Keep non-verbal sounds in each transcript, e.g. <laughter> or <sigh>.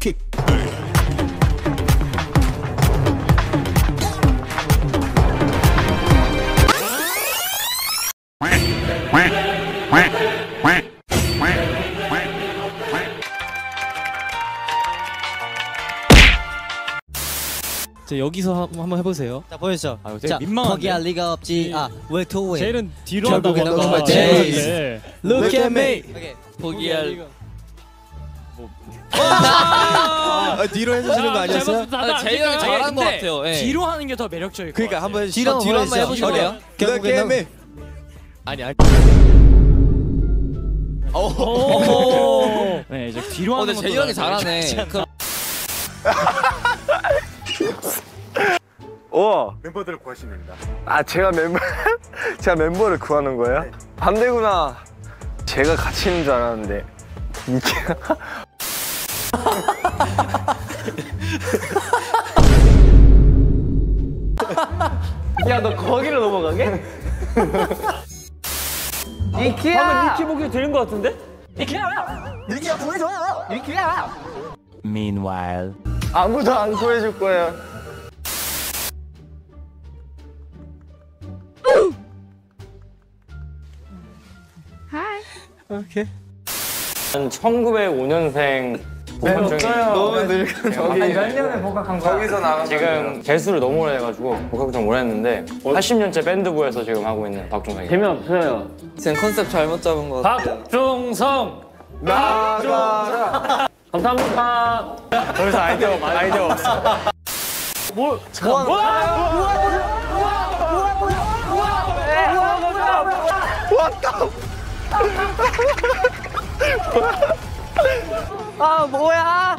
킥. 자, 여기서 한- 한번 해보세요. 자 보여주죠. 아, 되게 자 민망한데? 거기야 리가 없지. 아왜투 웨이. 제일은 뒤로 결국엔 한다고 너가 하다가 제일. Look at me. 포기할 아, 뒤로 해주시는 거 아니었어요? 아, 제일 형이 잘하는 것 같아요 예. 뒤로 하는 게 더 매력적일 것 그러니까 같아요. 한번 뒤로 뒤로 한번 해보시죠. 해보실래요? 결국엔 결국엔 아니 아니 오. <laughs> 네, 이제 뒤로 어 하는 근데 것도 제이 형이 잘하네 그, 오 멤버들을 구하시면 됩니다. 아 제가 멤버 <laughs> 제가 멤버를 구하는 거예요? 반대구나. 제가 같이 있는 줄 알았는데 이게 <laughs> <laughs> 야 너 거기로 넘어가게? <laughs> 니키야! 방금 니키 목소리 들은 것 같은데? 니키야 보여줘! 니키야! Meanwhile. 아무도 안 구해줄 거예요. 전 1905년생 복학생이에요. 너무 늙은 저기 몇 년에 복학한 거야? 거기서 나가 지금 개수를 너무 오래 해가지고 복학 좀 오래 했는데 80년째 밴드부에서 지금 하고 있는 박종성이에요. 재미없어요. 지금 컨셉 잘못 잡은 것 같아요 박종성! 나가라. 감사합니다. 더 이상 아이디어, 아이디어 없어. 뭐, 잠깐. 아 뭐야?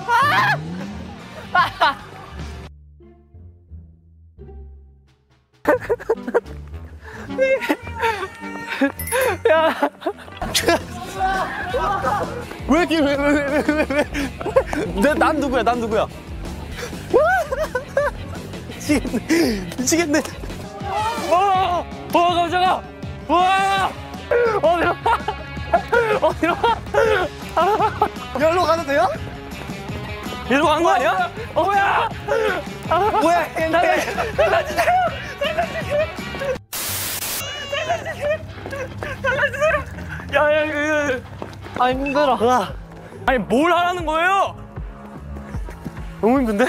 왜 이렇게 왜왜왜왜왜 난 누구야? 난 누구야? 미치겠네 미치겠네 와! 와, 깜짝아! 와! 어디로 가? 어디로 가? <laughs> 여기로 가도 돼요? 이리로 간거 아니야? 어, 뭐야? 뭐야 <laughs> 얘네 야, 야, 그, 아 힘들어. 아니 뭘 하라는 거예요? 너무 힘든데?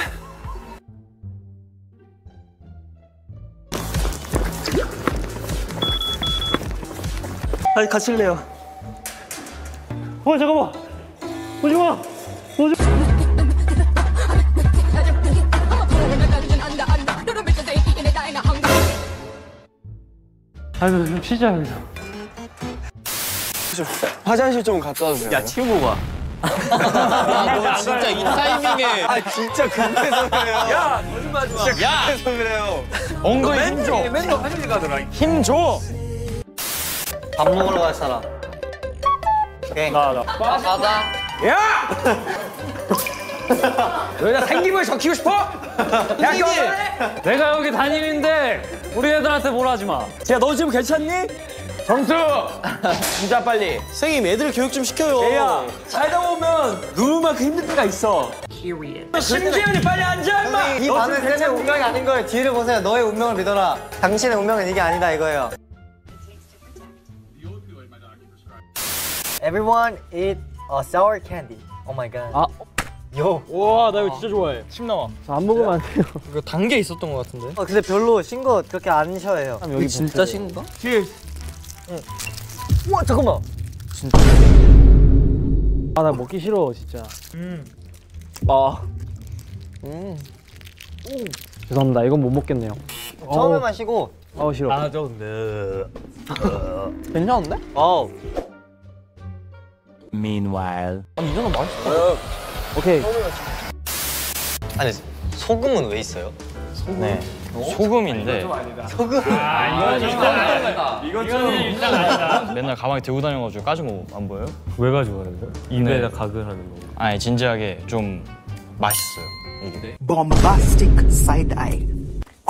아니 갇힐래요. 어 잠깐만. 오지 마. 오지 마. 아이고 좀 쉬자 여기서. 화장실 좀 갔다 와주세요 야 친구가. 너 진짜 이 타이밍에 아 진짜 그래서 그래요 야 거짓말하지 마 야! 그래서 그래요 엉덩이 힘 줘. 맨날 화장실 가더라 힘 줘. 밥 먹으러 갈 사람. 나 나. 아, 가자 너희가 생김을 적히고 싶어? 야, 내가 여기 담임인데 우리 애들한테 뭘 하지 마. 야, 너 지금 괜찮니? 정수! <laughs> 진짜 빨리. 선생님 애들 교육 좀 시켜요. 얘야, 살다 보면 누구만큼 힘들 때가 있어. 심지현이 빨리 앉아, 임마! 이 반은 내 운명이 아닌 거예요. 뒤를 보세요. 너의 운명을 믿어라. 당신의 운명은 이게 아니다 이거예요. Everyone eat a sour candy. Oh my god. 아. 요. 우와, 나 이거 진짜 좋아해. 침 나와. 안 먹으면 안 돼요. 이거 단계 있었던 것 같은데 어, 근데 별로 신 거 그렇게 안 셔요. 여기 진짜 신가? 우와 잠깐만. 아, 나 먹기 싫어, 진짜. 아 죄송합니다. 이건 못 먹겠네요. 처음에 마시고. 아우, 싫어. 아, 괜찮은데? 어. Meanwhile. 오케이. 아니 소금은 왜 있어요? 네. 소금인데. 맨날 가방에 들고 다녀가지고 까지고 안 보여요? 왜 가지고 가는 거예요? 입에다 가글 하는 거. 아니 진지하게 좀 맛있어요. 이게. Bombastic side eye.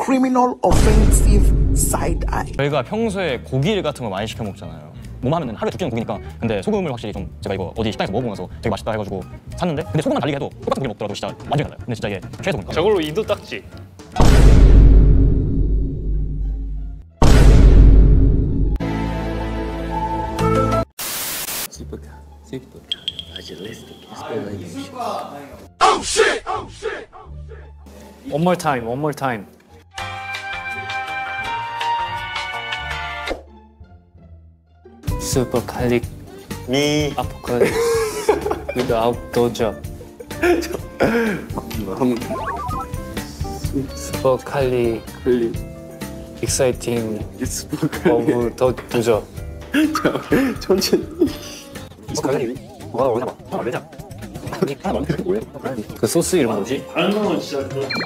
Criminal offensive side eye. 저희가 평소에 고기 같은 거 많이 시켜 먹잖아요. 뭐만 하면 하루에 두 끼는 고기니까 근데 소금을 확실히 좀 제가 이거 어디 식당에서 먹어보고 나서 되게 맛있다 해가지고 샀는데 근데 소금만 달리게 해도 똑같은 고기 먹더라도 진짜 완전히 달라요 근데 진짜 이게 최소금 저걸로 이도 닦지. One more time, one more time. Super calic 미 apocalypse without doja. Super calic exciting of 더 doja. 그 소스 이름 뭐지?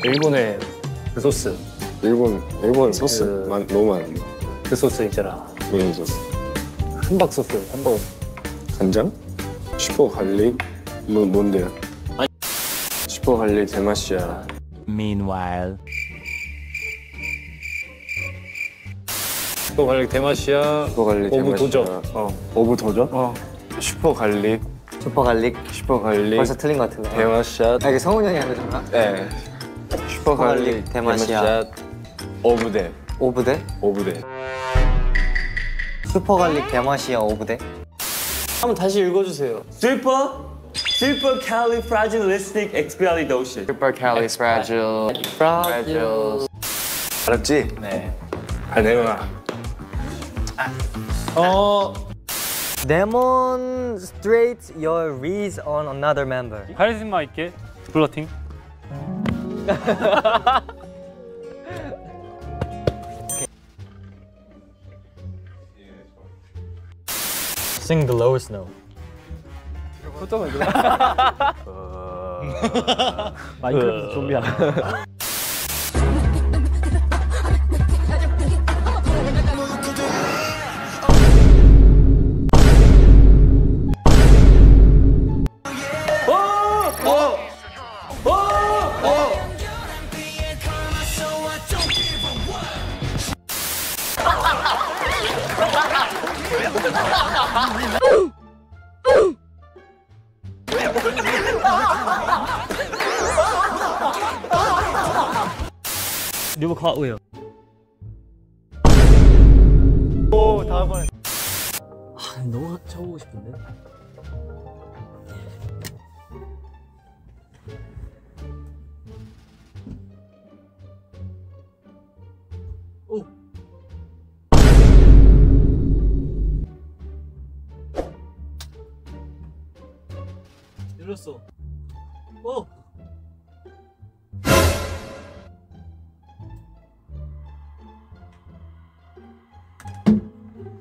일본의 그 소스. 일본 일본 소스 그- 많- 너무 많은데 그 소스 있잖아. 무슨 소스? 함박 소스. 함박. 간장? super garlic? 뭐 뭔데요? super garlic 대마시아 Meanwhile. 또 garlic 대마시아. super garlic of 도저. 어. of 도저? 어. super garlic super garlic super garlic 벌써 틀린 것 같은데 대마시아 아 이게 성훈이 형이 하는 건가? 네 super garlic garlic, 대마시아. 대마시아 오브데 오브데? 오브데 슈퍼 갈릭 대마시아 오브데? 한번 다시 읽어주세요. Super Super Califragilistic Expialidocious. super garlic fragile fragile 알았지? 네 아, 내려놔 어 Demonstrate your reads on another member 카리스마 있게 플러팅. Sing the lowest note. 마이크로프트 좀비야. 리버 컷웨어. 너무 쳐보고 싶은데. 열렸어. 어.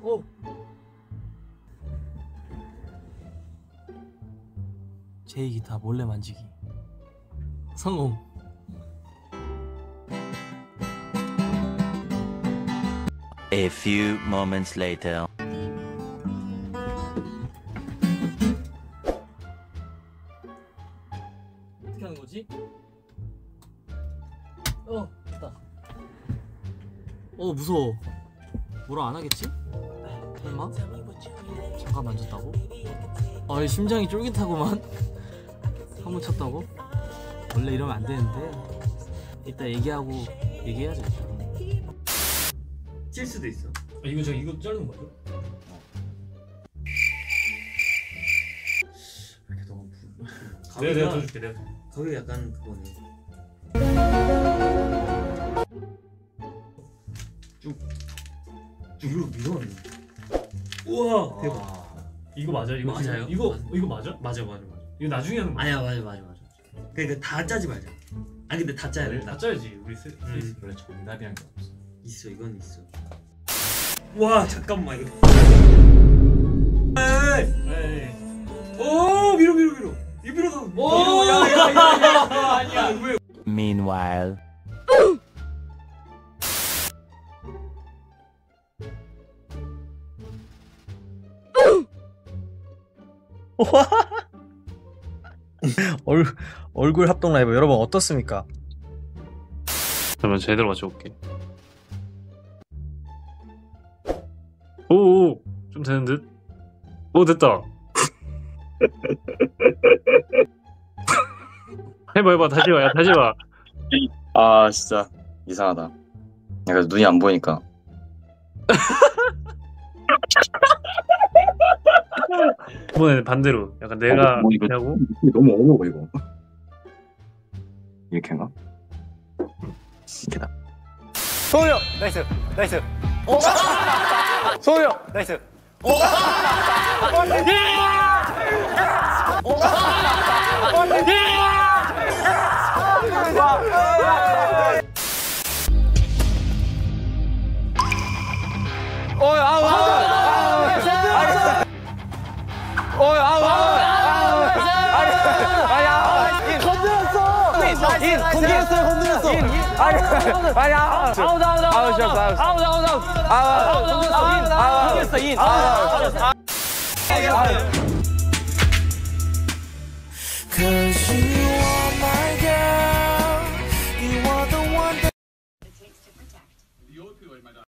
어. 제이 기타 몰래 만지기. 성공. A few moments later. 무서워. 뭐라 안 하겠지? 설마? 잠깐 만졌다고? 아, 이 심장이 쫄깃하구만. <laughs> 한 번 쳤다고? 원래 이러면 안 되는데. 이따 얘기하고 얘기해야죠. 찔 수도 있어. 아, 이거 저 이거 자르는 거죠? 내가 내가 더 줄게 내가. 거기 약간 그거네. 쭉 이거 밀어내. 우와 대박. 이거 맞아? 이거 맞아요. 이거 맞- 이거 맞아? 맞아 맞아 맞아. 이거 나중에 하는 거야. 아니야 맞아 맞아 맞아. 그러니까 다 짜지 말자. 아니 근데 다 짜야 된다. 다 짜야지 우리 세. 음. 원래 정답이란 게 없어. 있어 이건 있어. 와 잠깐만 이거. 에이. 오 밀어 밀어 밀어. 이거 밀어서. 오 야야 야 야 아니야 왜? Meanwhile. 얼, 얼굴 합동 라이브 여러분 어떻습니까? 그러면 제대로 맞춰볼게. 오오 좀 되는 듯? 오 됐다 <laughs> 해봐 해봐 다시 봐 야 다시 봐 아 진짜 이상하다. 약간 눈이 안 보이니까. <laughs> 이번에는 반대로 약간 내가 뭐 이거- 하고 너무 어려워 이거. 이렇게인가? 이렇게다. 성훈이 형 nice nice 성훈이 형 nice 나이스, 인, 나이스. 건드렸어요, 건드렸어. 인, 인. 아니, 아니, 아웃, 아웃, 아웃, 아웃, 아웃, 아웃, 아웃, 아웃, 아웃, 아웃, 건드렸어, 인, 아웃, 건드렸어, 인, 아웃, Cause you are my girl You are the one that It takes to protect The old people in my dog